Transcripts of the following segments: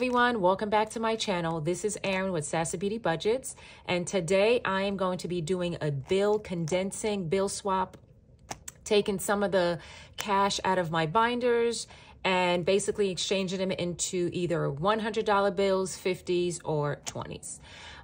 everyone, welcome back to my channel. This is Erin with Sassy Beauty Budgets, and today I am going to be doing a bill condensing, bill swap, taking some of the cash out of my binders and basically exchanging them into either $100 bills, 50s, or 20s.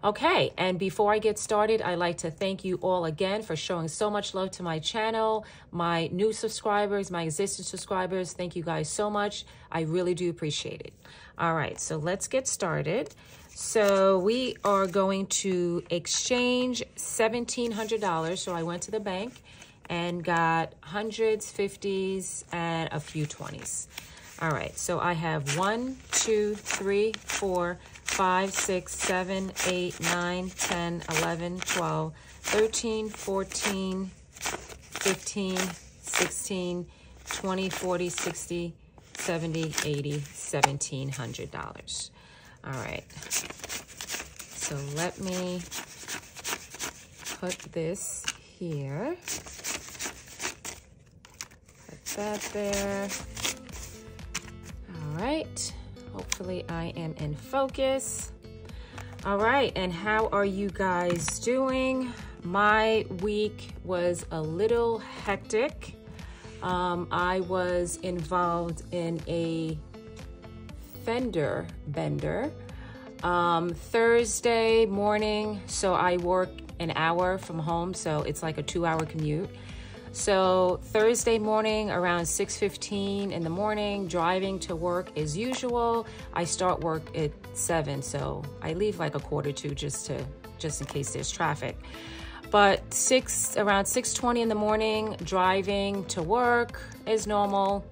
Okay, and before I get started, I'd like to thank you all again for showing so much love to my channel, my new subscribers, my existing subscribers. Thank you guys so much. I really do appreciate it. All right, so let's get started. So we are going to exchange $1,700. So I went to the bank and got hundreds, fifties, and a few 20s. All right, so I have one, two, three, four, 5, 6, 7, 8, 9, 10, 11, 12, 13, 14, 15, 16, 20, 40, 60, 70, 80, $1,700. All right. So let me put this here. Put that there. All right. Hopefully I am in focus. All right, and how are you guys doing? My week was a little hectic. Um, I was involved in a fender bender um, Thursday morning. So I work an hour from home, so it's like a two hour commute. So Thursday morning around 6:15 in the morning, driving to work as usual. I start work at 7, so I leave like a quarter to just to just in case there's traffic. But 6 around 6:20 in the morning, driving to work is normal.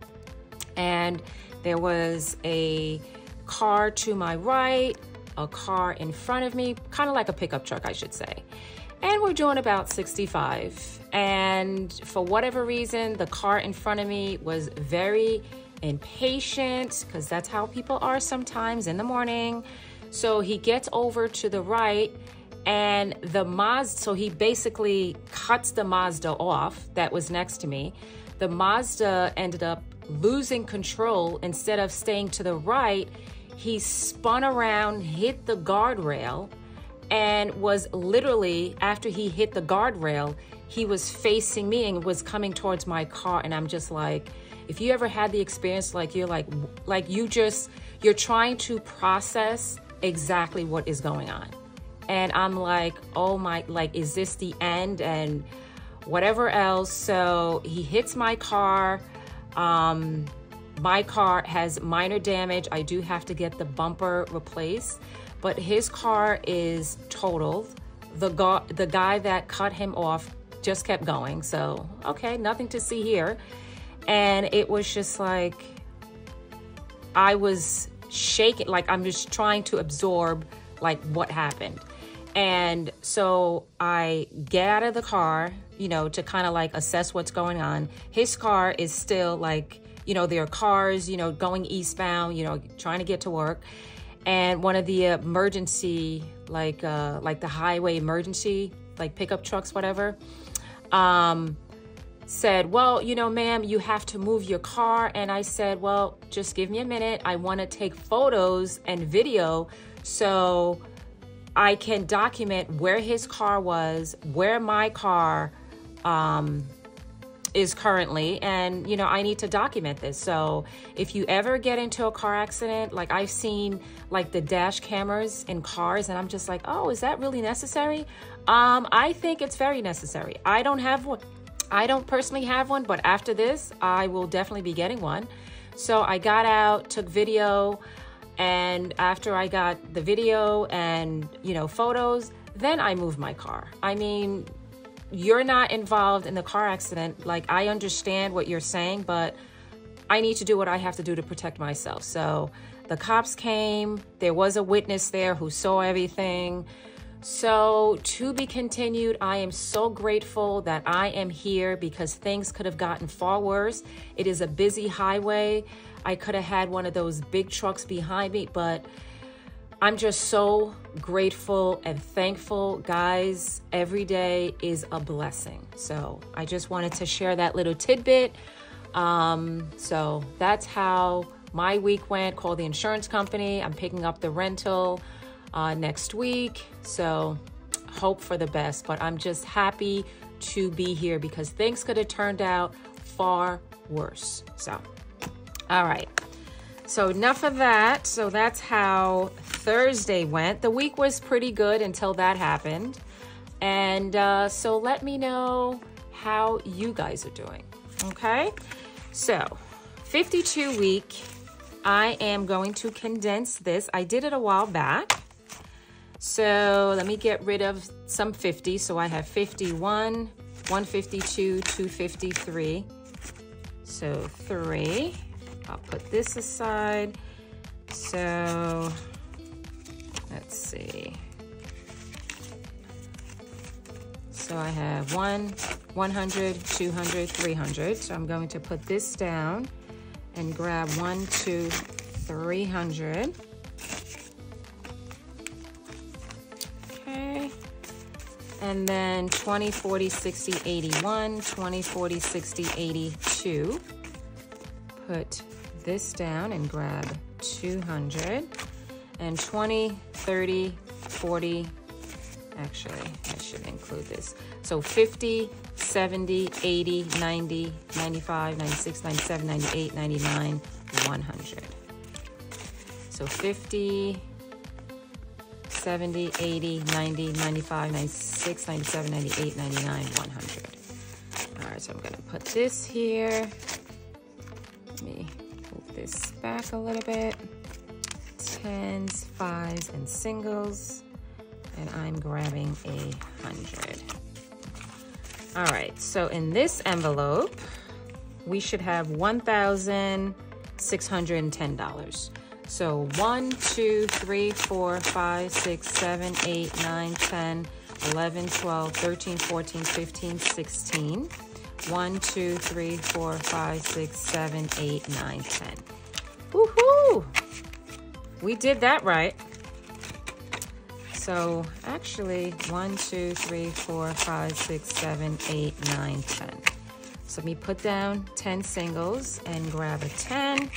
And there was a car to my right, a car in front of me, kind of like a pickup truck, I should say and we're doing about 65. And for whatever reason, the car in front of me was very impatient because that's how people are sometimes in the morning. So he gets over to the right and the Mazda, so he basically cuts the Mazda off that was next to me. The Mazda ended up losing control. Instead of staying to the right, he spun around, hit the guardrail, and was literally after he hit the guardrail he was facing me and was coming towards my car and i'm just like if you ever had the experience like you're like like you just you're trying to process exactly what is going on and i'm like oh my like is this the end and whatever else so he hits my car um my car has minor damage i do have to get the bumper replaced but his car is totaled. The, the guy that cut him off just kept going. So, okay, nothing to see here. And it was just like, I was shaking, like I'm just trying to absorb like what happened. And so I get out of the car, you know, to kind of like assess what's going on. His car is still like, you know, there are cars, you know, going eastbound, you know, trying to get to work. And one of the emergency like uh like the highway emergency like pickup trucks whatever um said well you know ma'am you have to move your car. And i said well just give me a minute. I want to take photos and video. So i can document where his car was where my car um is currently and you know i need to document this. So if you ever get into a car accident like i've seen like the dash cameras in cars and i'm just like oh is that really necessary? Um i think it's very necessary. I don't have one i don't personally have one but after this i will definitely be getting one. So i got out took video and after i got the video and you know photos then i moved my car i mean you're not involved in the car accident. Like, I understand what you're saying, but I need to do what I have to do to protect myself. So the cops came, there was a witness there who saw everything. So, to be continued, I am so grateful that I am here because things could have gotten far worse. It is a busy highway. I could have had one of those big trucks behind me, but I'm just so grateful and thankful. Guys, every day is a blessing. So I just wanted to share that little tidbit. Um, so that's how my week went. Called the insurance company. I'm picking up the rental uh, next week. So hope for the best, but I'm just happy to be here because things could have turned out far worse. So, all right. So, enough of that. So, that's how Thursday went. The week was pretty good until that happened. And uh, so, let me know how you guys are doing. Okay. So, 52 week, I am going to condense this. I did it a while back. So let me get rid of some 50. So I have 51, 152, 253. So three. I'll put this aside. So let's see. So I have one, 100, 200, 300. So I'm going to put this down and grab one, two, 300. and then 20, 40, 60, 81, 20, 40, 60, 82. Put this down and grab 200 and 20, 30, 40, actually, I should include this. So 50, 70, 80, 90, 95, 96, 97, 98, 99, 100. So 50, 70, 80, 90, 95, 96, 97, 98, 99, 100. All right, so I'm gonna put this here. Let me this back a little bit. Tens, fives, and singles. And I'm grabbing a hundred. All right, so in this envelope, we should have $1,610. So 1, 2, 3, 4, 5, 6, 7, 8, 9, 10, 11, 12, 13, 14, 15, 16. 1, 2, 3, 4, 5, 6, 7, 8, 9, 10. Woohoo! We did that right. So actually, 1, 2, 3, 4, 5, 6, 7, 8, 9, 10. So let me put down 10 singles and grab a 10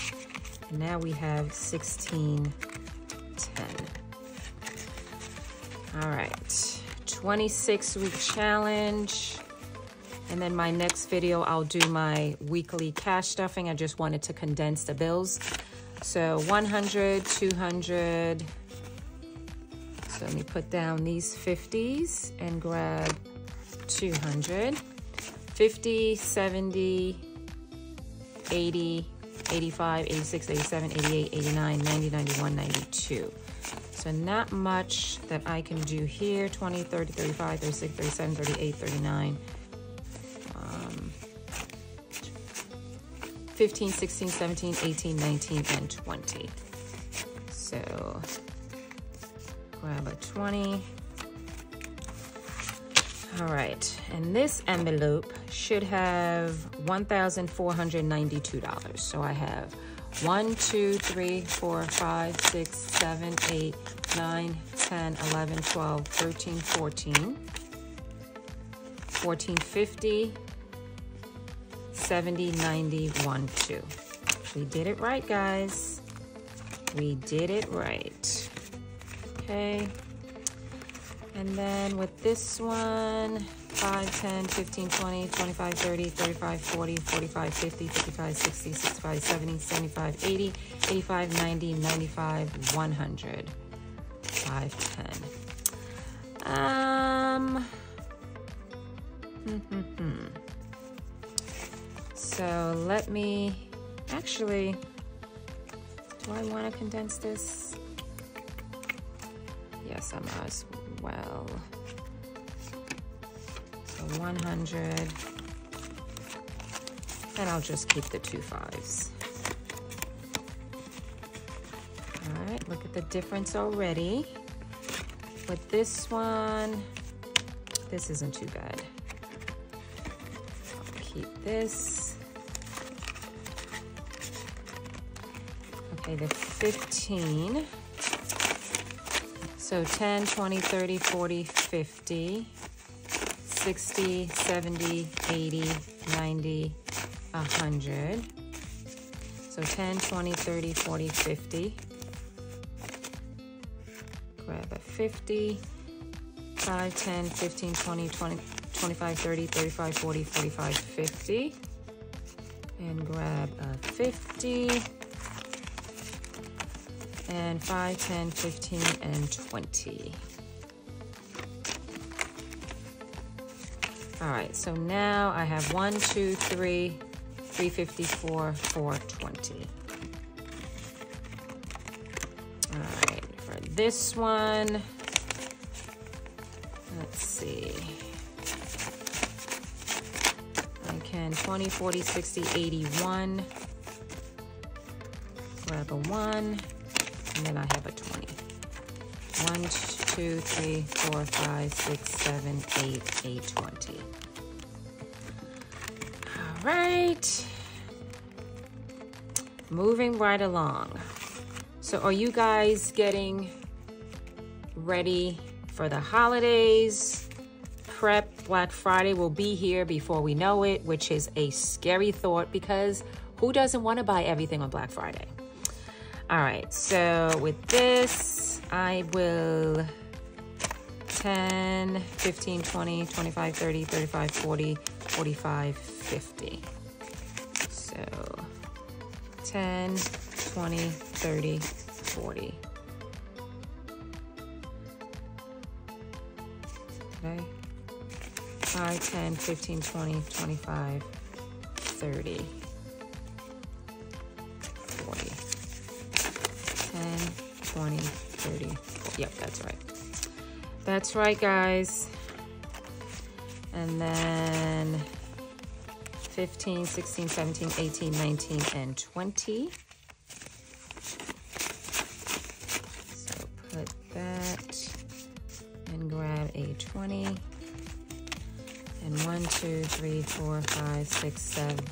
And now we have 16, 10. All right, 26 week challenge. And then my next video, I'll do my weekly cash stuffing. I just wanted to condense the bills. So 100, 200. So let me put down these 50s and grab 200. 50, 70, 80, 85, 86, 87, 88, 89, 90, 91, 92. So not much that I can do here. 20, 30, 35, 36, 37, 38, 39. 15, 16, 17, 18, 19, and 20. So grab a 20. All right, and this envelope should have $1,492. So I have 1, 2, 3, 4, 5, 6, 7, 8, 9, 10, 11, 12, 13, 14, 1450, 70, 90, 1, 2. We did it right, guys. We did it right. Okay. And then with this one, 5, 10, 15, 20, 25, 30, 35, 40, 45, 50, 55, 60, 65, 70, 75, 80, 85, 90, 95, 100. 5, 10. Um, so let me, actually, do I want to condense this? Yes, I must well. So 100. And I'll just keep the two fives. All right, look at the difference already. With this one, this isn't too bad. I'll keep this. Okay, the 15. So 10, 20, 30, 40, 50, 60, 70, 80, 90, 100. So So 10, 20, 30, 40, 50. Grab a 50. 5, 10, 15, 20, 20, 25, 30, 35, 40, 45, 50. And grab a 50. And 5, 10, 15, and 20. All right, so now I have one, two, three, 354, 420. All right, for this one, let's see. I can 20, 40, 60, 81. Grab a one, and then I have a 20. One, two, three, four, five, six, seven, eight, eight, 20. All right. Moving right along. So are you guys getting ready for the holidays? Prep Black Friday will be here before we know it, which is a scary thought because who doesn't want to buy everything on Black Friday? All right, so with this, I will 10, 15, 20, 25, 30, 35, 40, 45, 50. So 10, 20, 30, 40. Okay. 5, 10, 15, 20, 25, 30, 20, 30. Yep, that's right. That's right, guys. And then 15, 16, 17, 18, 19, and 20. So put that and grab a 20. And 1, 2, 3, 4, 5, 6, 7.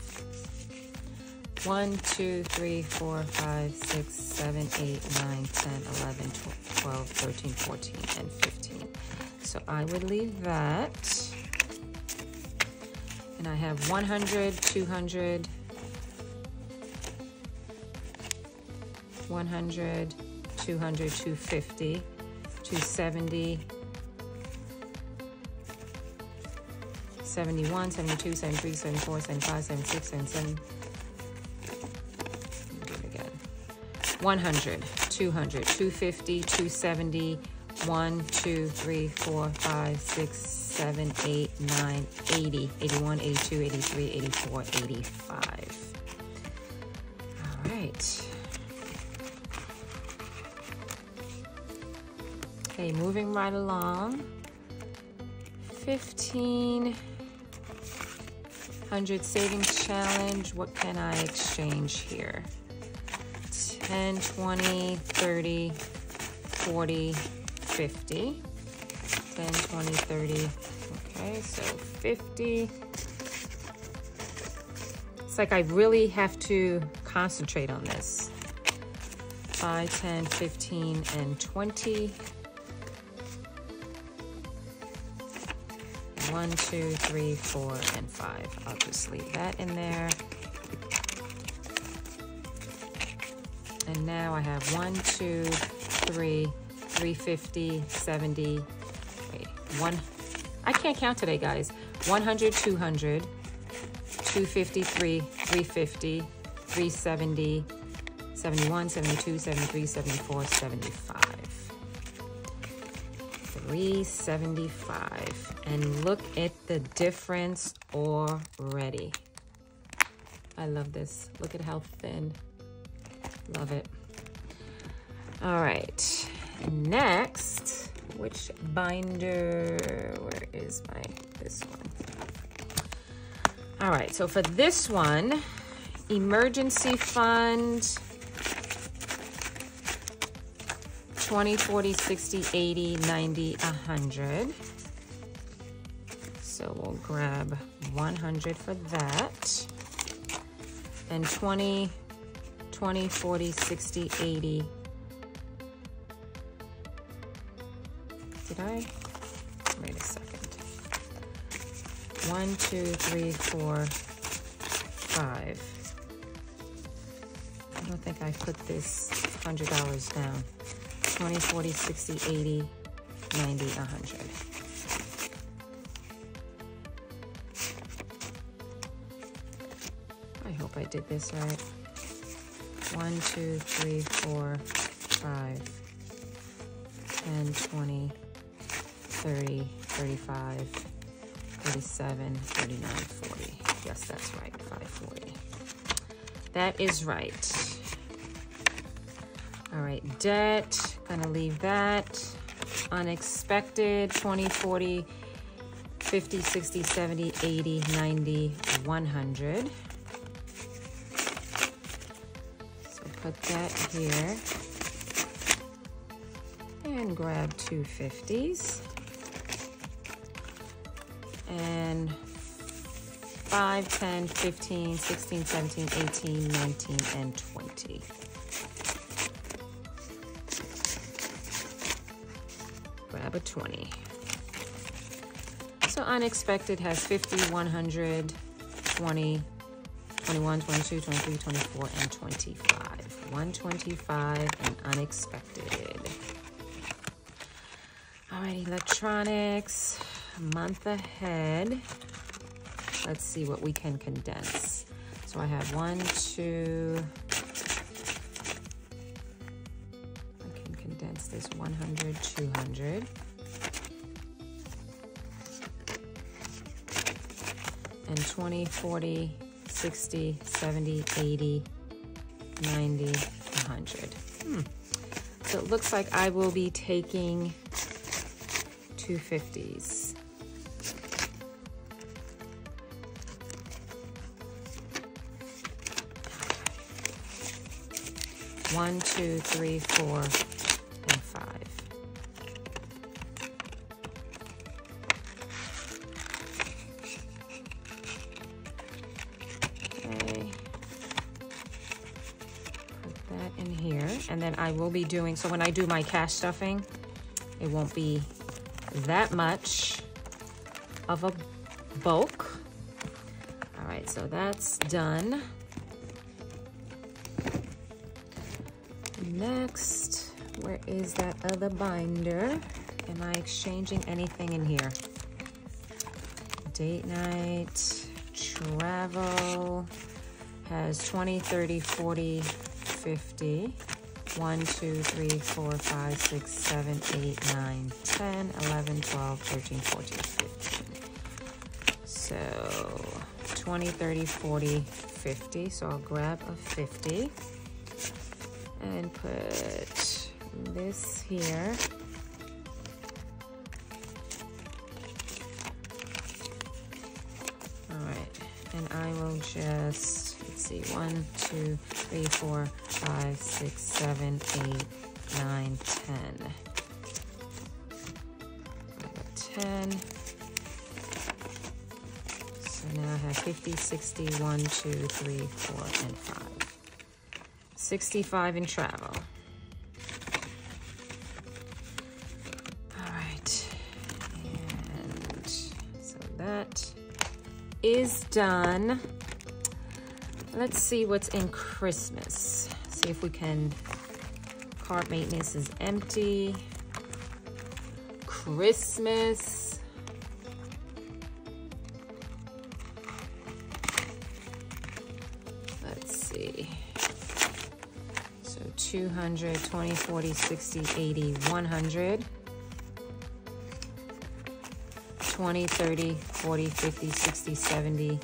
1, 2, 3, 4, 5, 6, 7, 8, 9, 10, 11, 12, 13, 14, and 15. So I would leave that. And I have 100, 200, 100, 200, 250, 270, 71, 72, 73, 74, 75, 76, 77. 100, 200, 250, 270, 1, 2, 3, 4, 5, 6, 7, 8, 9, 80, 81, 82, 83, 84, 85. All right. Okay, moving right along. 1500 savings challenge. What can I exchange here? 10, 20, 30, 40, 50. 10, 20, 30. Okay, so 50. It's like I really have to concentrate on this. 5, 10, 15, and 20. One, two, three, four, and five. I'll just leave that in there. Now I have one, two, three, 350, 70, wait, one, I can't count today, guys. 100, 200, 253, 350, 370, 71, 72, 73, 74, 75. 375. And look at the difference already. I love this. Look at how thin. Love it. All right. Next, which binder? Where is my, this one? All right, so for this one, emergency fund, 20, 40, 60, 80, 90, 100. So we'll grab 100 for that. And 20, 20, 40, 60, 80. Did I? Wait a second. One, two, three, four, five. I don't think I put this $100 down. 20, 40, 60, 80, 90, 100. I hope I did this right. One, two, three, four, five, 10, 20, 30, 35, 37, 39, 40. Yes, that's right, 540. That is right. All right, debt, gonna leave that. Unexpected, 20, 40, 50, 60, 70, 80, 90, 100. So put that here. And grab two 50s. And 5, 10, 15, 16, 17, 18, 19, and 20. Grab a 20. So unexpected has 50, 100, 20, 21, 22, 23, 24, and 25. 125 and unexpected. All right, electronics, month ahead. Let's see what we can condense. So I have one, two, I can condense this 100, 200. And 20, 40, 60, 70, 80, 90, 100. Hmm. So it looks like I will be taking 250s. One, two, three, four, and five. Okay. Put that in here. And then I will be doing, so when I do my cash stuffing, it won't be that much of a bulk. All right, so that's done. Next, where is that other binder? Am I exchanging anything in here? Date night, travel, has 20, 30, 40, 50. 1, 2, 3, 4, 5, 6, 7, 8, 9, 10, 11, 12, 13, 14, 15. So 20, 30, 40, 50. So I'll grab a 50 and put this here. All right, and I will just, let's see, one, two, three, four, five, six, seven, eight, nine, ten. Ten. So now I have 50, 60, 1, 2, 3, 4, and 5. 65 in travel. All right. And so that is done. Let's see what's in Christmas. See if we can, cart maintenance is empty. Christmas. 200, 20, 40, 60, 80, 100. 20, 30, 40, 50, 60, 70,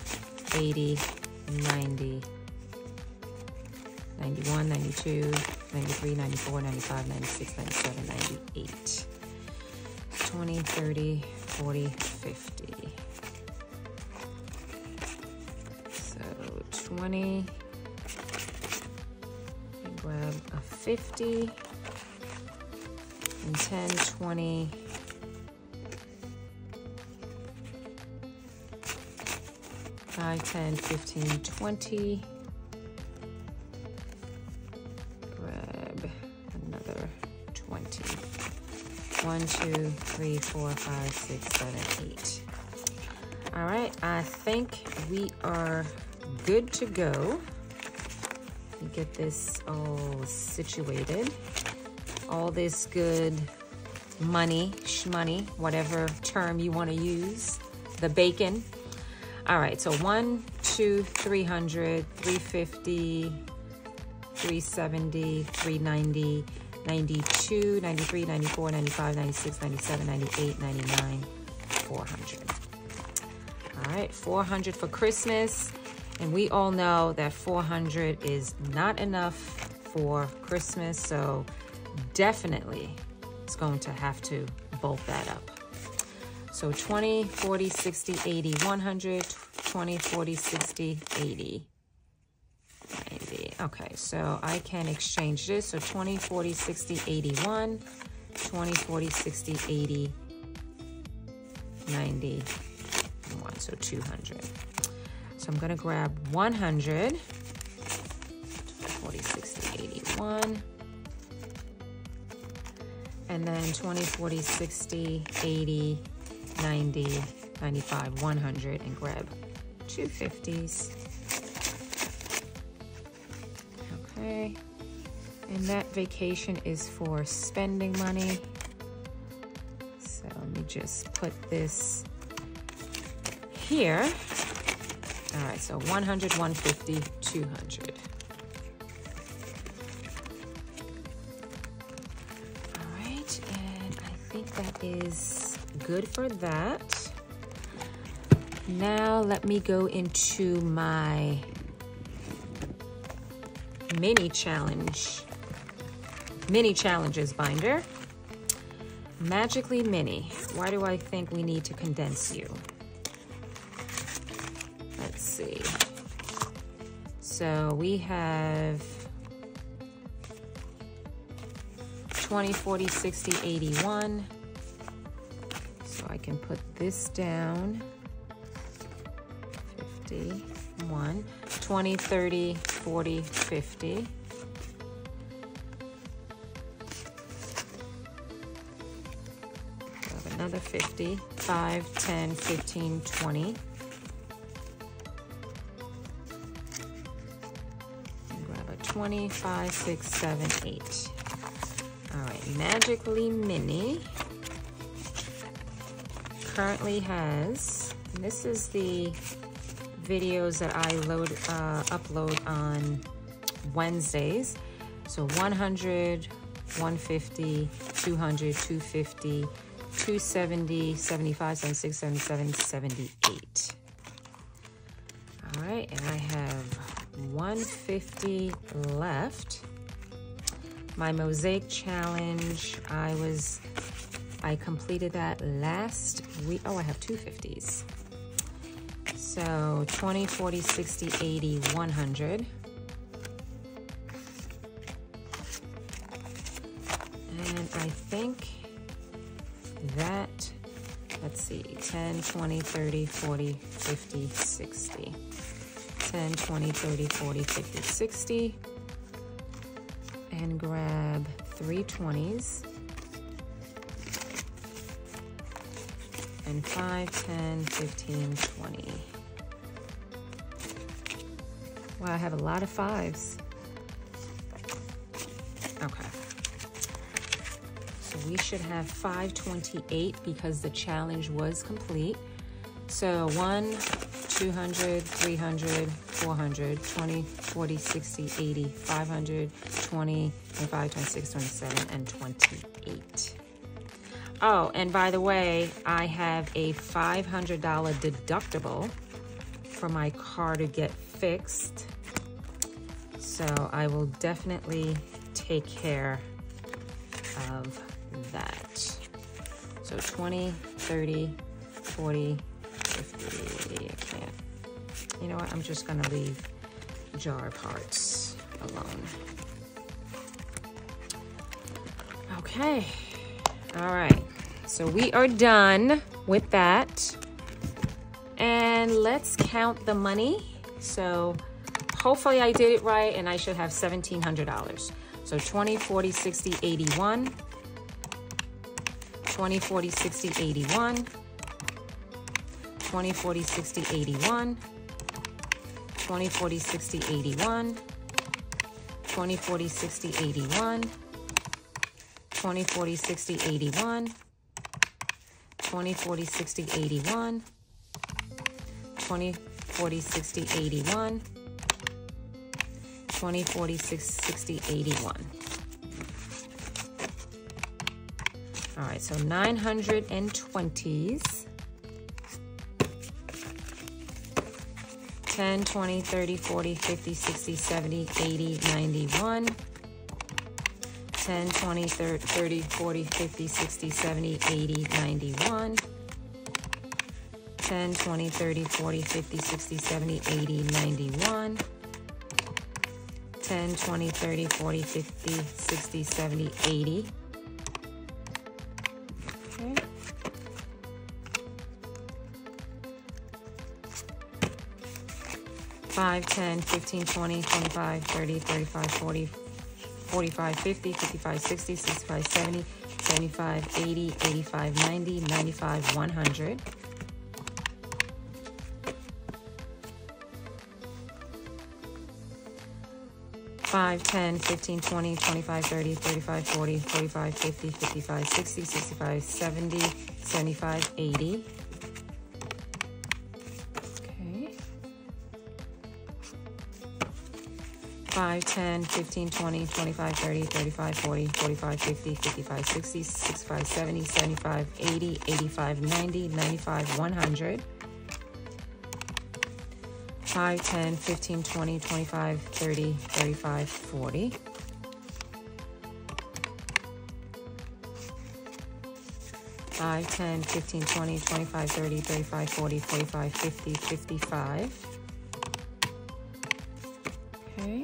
80, 90, 91, 92, 93, 94, 95, 96, 97, 98. 20, 30, 40, 50. So 20, grab a 50, and 10, 20, 5, 10, 15, 20. Grab another 20. 1, 2, 3, 4, 5, 6, 7, 8. All right, I think we are good to go. Get this all situated. All this good money, shmoney, whatever term you want to use, the bacon. All right, so one, two, 300, 350, 370, 390, 92, 93, 94, 95, 96, 97, 98, 99, 400. All right, 400 for Christmas. And we all know that 400 is not enough for Christmas. So definitely it's going to have to bulk that up. So 20, 40, 60, 80, 100, 20, 40, 60, 80. 90. Okay, so I can exchange this. So 20, 40, 60, 81, 20, 40, 60, 80, 90, 1, so 200. I'm gonna grab 100, 40, 60, 81, and then 20, 40, 60, 80, 90, 95, 100, and grab two 50s. Okay. And that vacation is for spending money. So let me just put this here. All right, so 100, 150, 200. All right, and I think that is good for that. Now let me go into my mini challenge, mini challenges binder. Magically Mini. Why do I think we need to condense you? See. So we have 20, 40, 60, 81. So I can put this down. 51, 20, 30, 40, 50. another 50, 5, 10, 15, 20. 20, 5, 6, 7, 8. All right, Magically Mini currently has, this is the videos that I load, uh, upload on Wednesdays. So 100, 150, 200, 250, 270, 75, 76, 77, 78. All right, and I have 150 left. My mosaic challenge, I was, I completed that last week. Oh, I have 250s. So 20, 40, 60, 80, 100. And I think that, let's see, 10, 20, 30, 40, 50, 60. 10, 20, 30, 40, 50, 60. And grab three 20s. And 5, 10, 15, 20. Wow, I have a lot of fives. Okay. So we should have 528 because the challenge was complete. So 1, 200, 300, 400, 20, 40, 60, 80, 500, 20, 25, 26, 27, and 28. Oh, and by the way, I have a $500 deductible for my car to get fixed. So I will definitely take care of that. So 20, 30, 40, 50, I can't. You know what, I'm just gonna leave jar parts alone. Okay, all right. So we are done with that. And let's count the money. So hopefully I did it right and I should have $1,700. So 20, 40, 60, 81. 20, 40, 60, 81. 20, 40, 60, 81. 20, 40, 60, 81. 20, 40, 60, 81, 20, 40, 60, 81, 20, 40, 60, 81, 20, 40, 60, 81, 20, 40, 60, 81. All right, so 920s. 10, 20, 30, 40, 50, 60, 70, 80, 91. 10, 20, 30, 40, 50, 60, 70, 80, 91. 10, 20, 30, 40, 50, 60, 70, 80, 91. 10, 20, 30, 40, 50, 60, 70, 80. 5, 10, 15, 20, 25, 30, 35, 40, 45, 50, 55, 60, 65, 70, 75, 80, 85, 90, 95, 100. Five, 10, 15, 20, 25, 30, 35, 40, 45, 50, 55, 60, 65, 70, 75, 80. 5, 10, 15, 20, 25, 30, 35, 40, 45, 50, 55, 60, 65, 70, 75, 80, 85, 90, 95, 100. 5, 10, 15, 20, 25, 30, 35, 40. 5, 10, 15, 20, 25, 30, 35, 40, 45, 50, 55. Okay.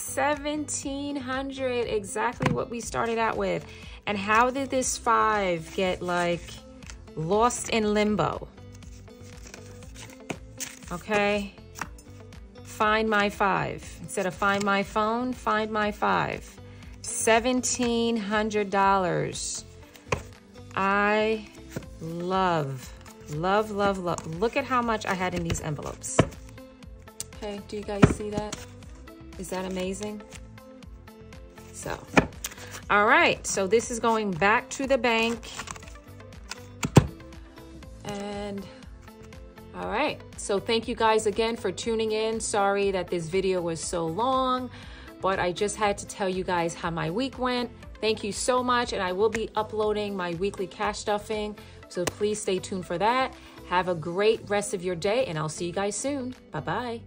1700. Exactly what we started out with. And how did this five get like lost in limbo? Okay. Find my five. Instead of find my phone, find my five. $1,700. I love, love, love, love. Look at how much I had in these envelopes. Okay, do you guys see that? Is that amazing? So, all right, so this is going back to the bank. And all right, so thank you guys again for tuning in. Sorry that this video was so long, but I just had to tell you guys how my week went. Thank you so much, and I will be uploading my weekly cash stuffing, so please stay tuned for that. Have a great rest of your day, and I'll see you guys soon. Bye-bye.